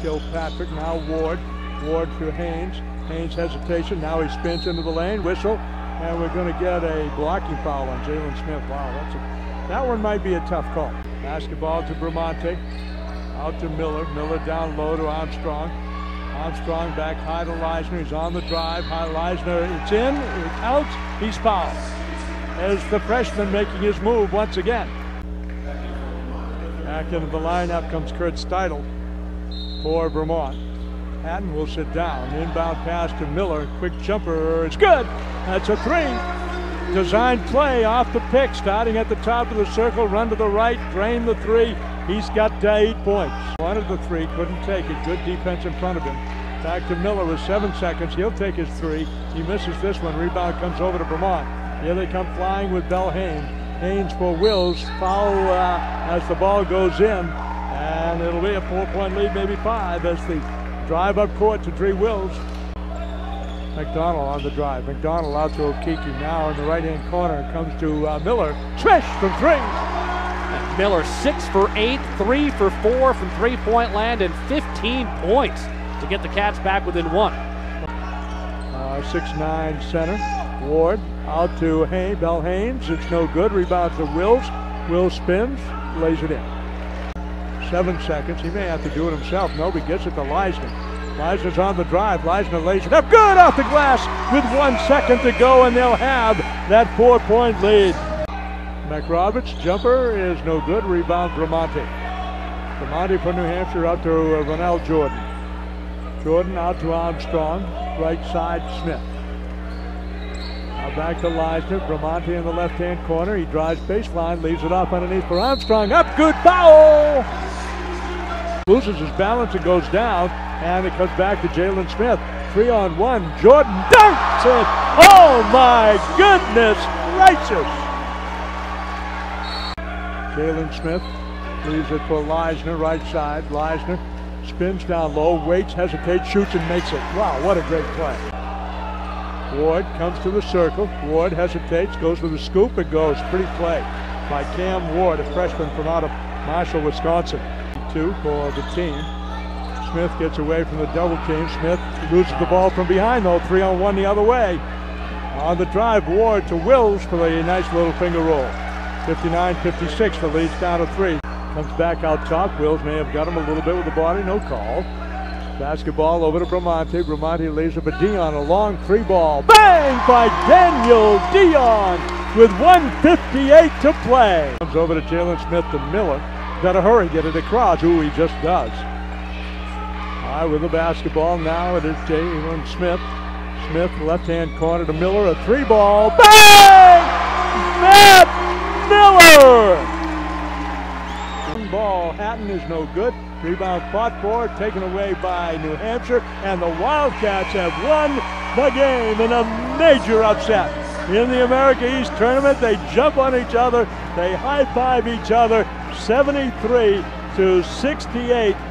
Kilpatrick, now Ward. Ward to Haynes. Haynes hesitation. Now he spins into the lane. Whistle. And we're going to get a blocking foul on Jaleen Smith. Wow, that's a, that one might be a tough call. Basketball to Bramante. Out to Miller. Miller down low to Armstrong. Armstrong back high to Leissner. He's on the drive. High Leissner. It's in. It's out. He's fouled. As the freshman making his move once again. Back into the lineup comes Kurt Steidl for Vermont. Hatton will sit down. Inbound pass to Miller. Quick jumper. It's good. That's a three. Designed play off the pick, starting at the top of the circle, run to the right, drain the three. He's got eight points. Wanted the three, couldn't take it. Good defense in front of him. Back to Miller with seven seconds. He'll take his three. He misses this one. Rebound comes over to Vermont. Here they come flying with Bell Haynes. Haynes for Wills. Foul uh, as the ball goes in. And it'll be a four-point lead, maybe five, as the drive up court to Dre Wills. McDonald on the drive. McDonald out to Okeke. Now in the right-hand corner comes to uh, Miller. Smash from three. Miller six for eight, three for four from three-point land, and 15 points to get the Cats back within one. Uh, six-nine center. Ward out to Hay, Bell Haynes. It's no good. Rebound to Wills. Wills spins, lays it in. Seven seconds. He may have to do it himself. Nobody gets it to Leissner. Leissner's on the drive. Leissner lays it up. Good off the glass with one second to go, and they'll have that four-point lead. McRoberts jumper is no good. Rebound Bramante. Bramante for New Hampshire out to uh, Ronnel Jordan. Jordan out to Armstrong. Right side Smith. Now back to Leissner. Bramante in the left-hand corner. He drives baseline, leaves it off underneath for Armstrong. Up, good foul! Loses his balance and goes down, and it comes back to Jaleen Smith. Three on one. Jordan dunks it. Oh my goodness gracious! Jaleen Smith leaves it for Leissner, right side. Leissner spins down low, waits, hesitates, shoots, and makes it. Wow, what a great play. Ward comes to the circle. Ward hesitates, goes for the scoop, and goes. Pretty play by Cam Ward, a freshman from out of Marshall, Wisconsin. Two for the team. Smith gets away from the double team. Smith loses the ball from behind, though. Three on one the other way. On the drive, Ward to Wills for the nice little finger roll. 59-56, the lead's down to three. Comes back out top. Wills may have got him a little bit with the body, no call. Basketball over to Bramante. Bramante leaves it for Dion. A long three ball. Bang by Daniel Dion with 158 to play. Comes over to Jaleen Smith to Miller. Got to hurry, get it across. Ooh, he just does. Right, with the basketball now it is Jaleen Smith. Smith, left hand corner to Miller. A three ball. Bang! Matt Miller! One ball. Hatton is no good. Rebound fought for, taken away by New Hampshire, and the Wildcats have won the game in a major upset. In the America East tournament, they jump on each other, they high five each other, 73 to 68.